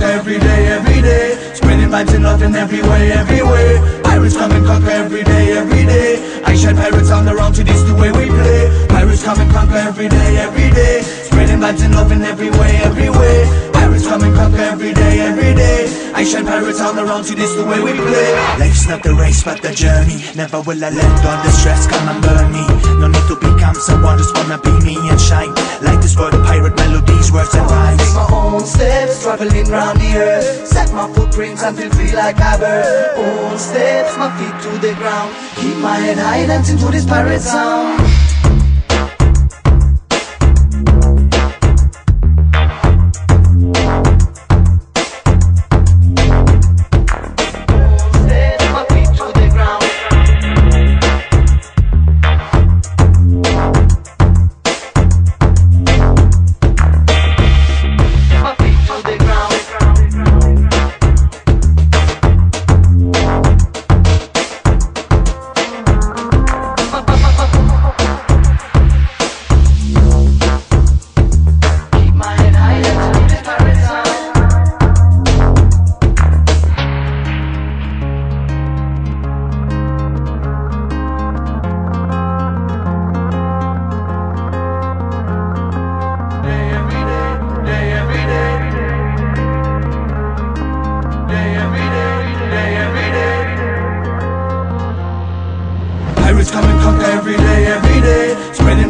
Every day, every day, spreading in every way, every way. Pirates come and conquer every day, every day. Pirates the round the way we play. Pirates come and conquer every day, every day. Spreading vibes and love in every way, every way. Pirates come and conquer every day, every day. I shine pirates on the round to this the way we play. Life's not the race but the journey Never will I let all the stress come and burn me No need to become someone, just wanna be me and shine Like this world of pirate melodies, words and rhymes Take my own steps, traveling round the earth. Set my footprints and feel free like a bird. Own steps, my feet to the ground. Keep my head high, dancing to this pirate sound.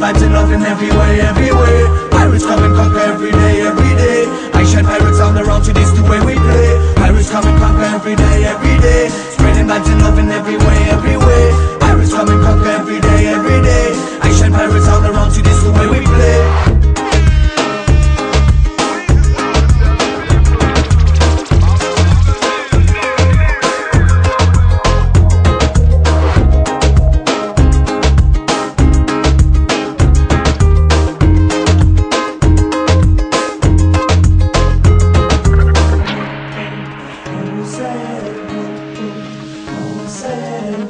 Vibes and love in every way, every way. Pirates come and conquer every day, every day. I shine pirates on the round to this said